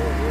whoa, whoa.